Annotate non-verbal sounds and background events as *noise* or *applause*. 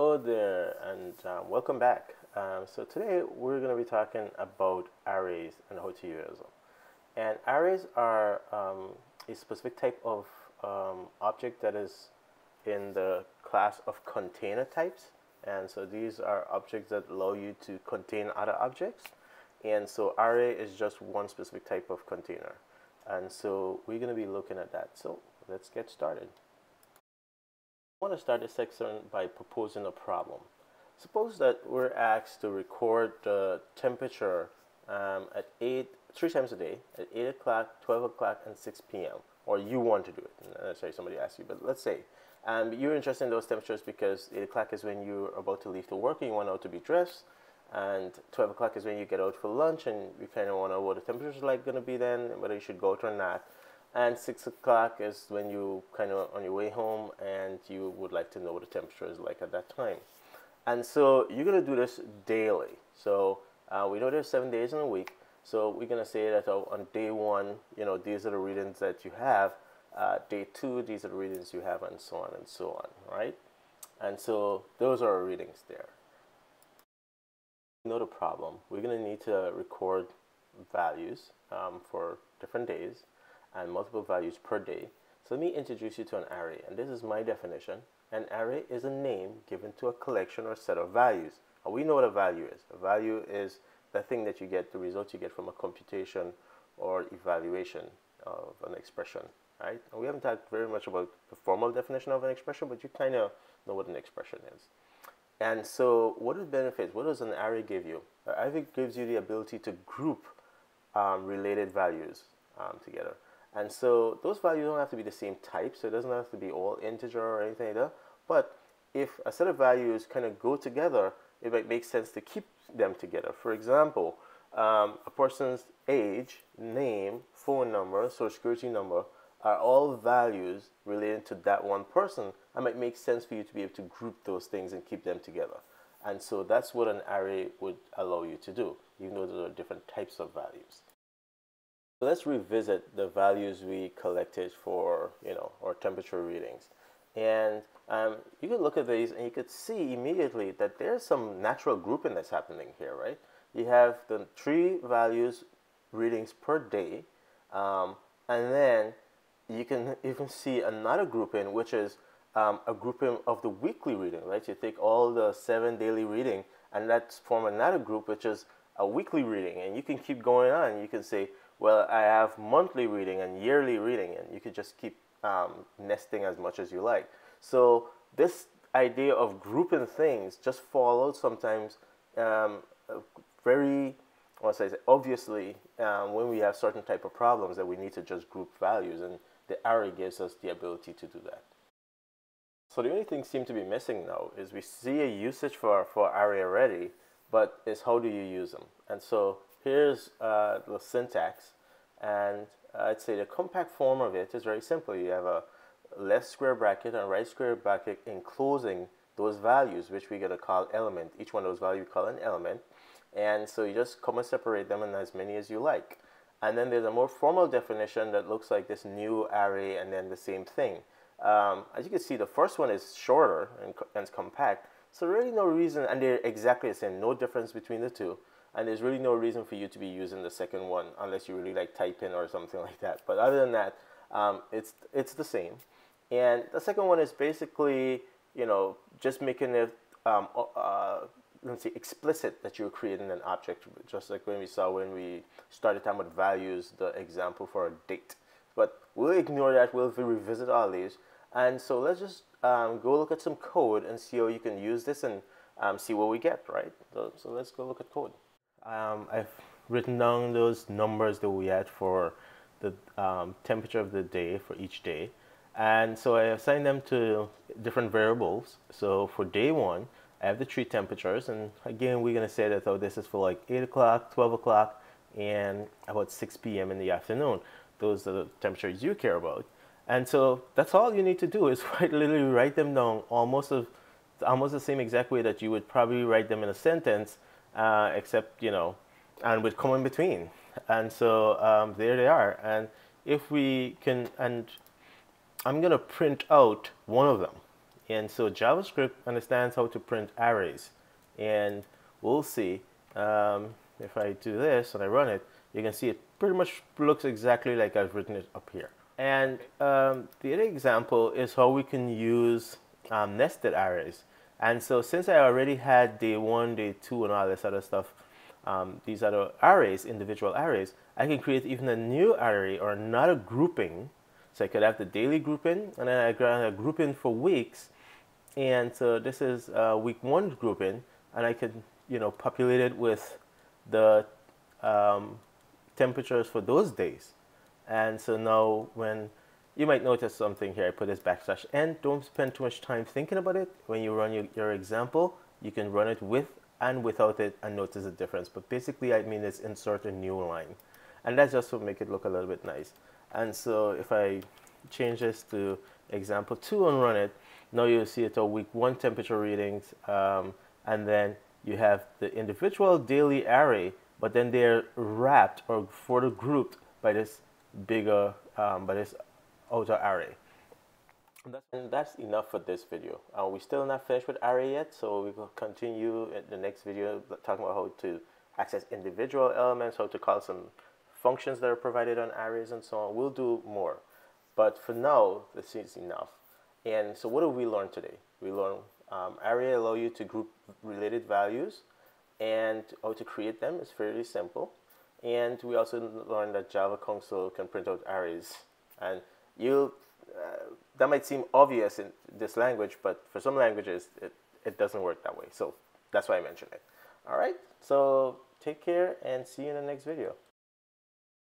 Hello there and um, welcome back. Um, so today we're going to be talking about arrays and how to use them. And arrays are um, a specific type of um, object that is in the class of container types. And so these are objects that allow you to contain other objects. And so array is just one specific type of container. And so we're going to be looking at that. So let's get started. I want to start this section by proposing a problem. Suppose that we're asked to record the temperature um, at 8, three times a day, at 8 o'clock, 12 o'clock, and 6 p.m. Or you want to do it. Sorry, somebody asked you, but let's say. Um, you're interested in those temperatures because 8 o'clock is when you're about to leave to work and you want out to be dressed. And 12 o'clock is when you get out for lunch and you kind of want to know what the temperature is like going to be then, whether you should go out or not and six o'clock is when you kind of on your way home and you would like to know what the temperature is like at that time. And so you're going to do this daily. So uh, we know there's seven days in a week. So we're going to say that on day one you know these are the readings that you have. Uh, day two these are the readings you have and so on and so on right? And so those are our readings there. You know the problem. We're going to need to record values um, for different days and multiple values per day. So let me introduce you to an array. And this is my definition. An array is a name given to a collection or set of values. We know what a value is. A value is the thing that you get, the result you get from a computation or evaluation of an expression, right? And we haven't talked very much about the formal definition of an expression, but you kind of know what an expression is. And so what are the benefits? What does an array give you? An array gives you the ability to group um, related values um, together. And so those values don't have to be the same type, so it doesn't have to be all integer or anything like that. But if a set of values kind of go together, it might make sense to keep them together. For example, um, a person's age, name, phone number, social security number are all values related to that one person. It might make sense for you to be able to group those things and keep them together. And so that's what an array would allow you to do, even though there are different types of values. Let's revisit the values we collected for, you know, our temperature readings. And um, you could look at these and you could see immediately that there's some natural grouping that's happening here, right? You have the three values readings per day, um, and then you can even see another grouping, which is um, a grouping of the weekly reading, right? You take all the seven daily reading, and that's form another group, which is a weekly reading, and you can keep going on. You can say, well, I have monthly reading and yearly reading, and you could just keep um, nesting as much as you like. So this idea of grouping things just follows sometimes um, very, what say, obviously um, when we have certain type of problems that we need to just group values, and the array gives us the ability to do that. So the only thing seem to be missing now is we see a usage for, for array already, but is how do you use them? And so here's uh, the syntax and uh, I'd say the compact form of it is very simple. You have a left square bracket and right square bracket enclosing those values which we're going to call element. Each one of those values we call an element and so you just come and separate them in as many as you like. And then there's a more formal definition that looks like this new array and then the same thing. Um, as you can see, the first one is shorter and, and compact, so really no reason, and they're exactly the same, no difference between the two and there's really no reason for you to be using the second one unless you really like typing or something *laughs* like that. But other than that, um, it's it's the same. And the second one is basically you know just making it um, uh, let's see explicit that you're creating an object, just like when we saw when we started talking about values, the example for a date. But we'll ignore that. We'll revisit all these. And so let's just um, go look at some code and see how you can use this and um, see what we get, right? So, so let's go look at code. Um, I've written down those numbers that we had for the um, temperature of the day for each day. And so I assigned them to different variables. So for day one, I have the three temperatures. And again, we're going to say that oh, this is for like 8 o'clock, 12 o'clock, and about 6 p.m. in the afternoon. Those are the temperatures you care about. And so that's all you need to do is *laughs* write, literally write them down almost, of, almost the same exact way that you would probably write them in a sentence uh, except, you know, and with come in between. And so um, there they are. And if we can, and I'm going to print out one of them. And so JavaScript understands how to print arrays. And we'll see um, if I do this and I run it, you can see it pretty much looks exactly like I've written it up here. And um, the other example is how we can use um, nested arrays. And so since I already had day one, day two, and all this other stuff, um, these other arrays, individual arrays, I can create even a new array or another grouping. So I could have the daily grouping, and then I got a grouping for weeks. And so this is week one grouping, and I could, you know, populate it with the um, temperatures for those days. And so now when you might notice something here, I put this backslash n. Don't spend too much time thinking about it. When you run your, your example, you can run it with and without it and notice the difference. But basically, I mean it's insert a new line. And that's just to make it look a little bit nice. And so if I change this to example two and run it, now you'll see it all week one temperature readings. Um, and then you have the individual daily array, but then they're wrapped or further grouped by this bigger, um, by this outer array. And that's enough for this video. Uh, we're still not finished with array yet, so we will continue in the next video talking about how to access individual elements, how to call some functions that are provided on arrays and so on. We'll do more. But for now, this is enough. And so what did we learn today? We learned um, array allow you to group related values and how to create them is fairly simple. And we also learned that Java console can print out arrays. And you uh, that might seem obvious in this language, but for some languages, it, it doesn't work that way. So that's why I mentioned it. All right, so take care and see you in the next video.